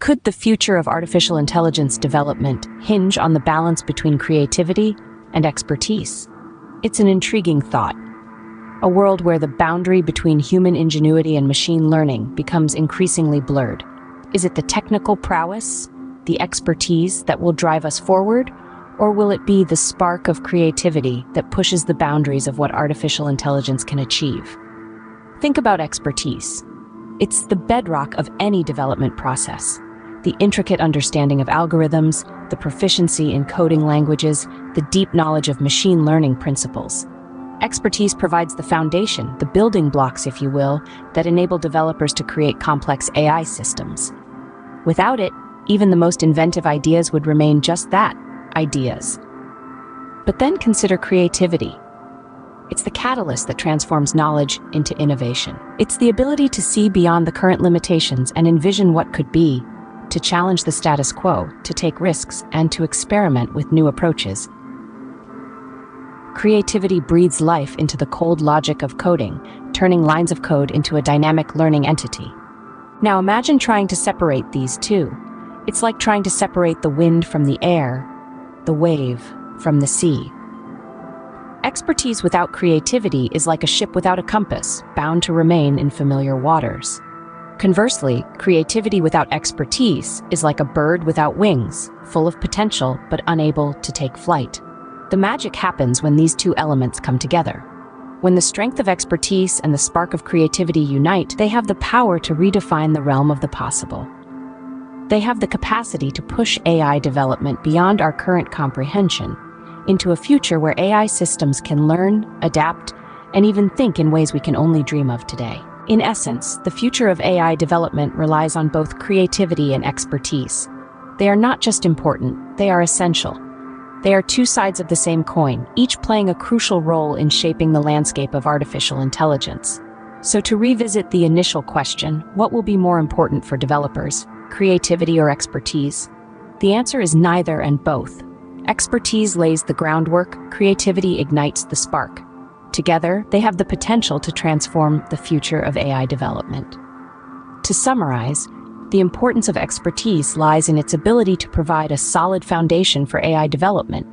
Could the future of artificial intelligence development hinge on the balance between creativity and expertise? It's an intriguing thought. A world where the boundary between human ingenuity and machine learning becomes increasingly blurred. Is it the technical prowess, the expertise that will drive us forward, or will it be the spark of creativity that pushes the boundaries of what artificial intelligence can achieve? Think about expertise. It's the bedrock of any development process the intricate understanding of algorithms, the proficiency in coding languages, the deep knowledge of machine learning principles. Expertise provides the foundation, the building blocks, if you will, that enable developers to create complex AI systems. Without it, even the most inventive ideas would remain just that, ideas. But then consider creativity. It's the catalyst that transforms knowledge into innovation. It's the ability to see beyond the current limitations and envision what could be, to challenge the status quo, to take risks, and to experiment with new approaches. Creativity breathes life into the cold logic of coding, turning lines of code into a dynamic learning entity. Now imagine trying to separate these two. It's like trying to separate the wind from the air, the wave from the sea. Expertise without creativity is like a ship without a compass, bound to remain in familiar waters. Conversely, creativity without expertise is like a bird without wings, full of potential but unable to take flight. The magic happens when these two elements come together. When the strength of expertise and the spark of creativity unite, they have the power to redefine the realm of the possible. They have the capacity to push AI development beyond our current comprehension into a future where AI systems can learn, adapt, and even think in ways we can only dream of today. In essence, the future of AI development relies on both creativity and expertise. They are not just important, they are essential. They are two sides of the same coin, each playing a crucial role in shaping the landscape of artificial intelligence. So to revisit the initial question, what will be more important for developers, creativity or expertise? The answer is neither and both. Expertise lays the groundwork, creativity ignites the spark. Together, they have the potential to transform the future of AI development. To summarize, the importance of expertise lies in its ability to provide a solid foundation for AI development.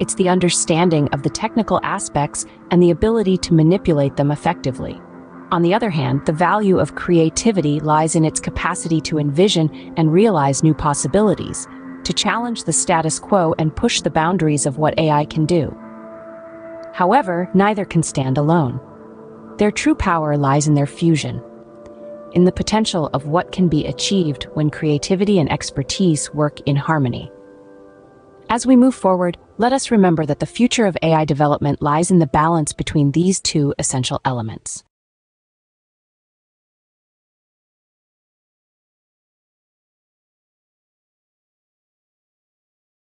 It's the understanding of the technical aspects and the ability to manipulate them effectively. On the other hand, the value of creativity lies in its capacity to envision and realize new possibilities, to challenge the status quo and push the boundaries of what AI can do. However, neither can stand alone. Their true power lies in their fusion, in the potential of what can be achieved when creativity and expertise work in harmony. As we move forward, let us remember that the future of AI development lies in the balance between these two essential elements.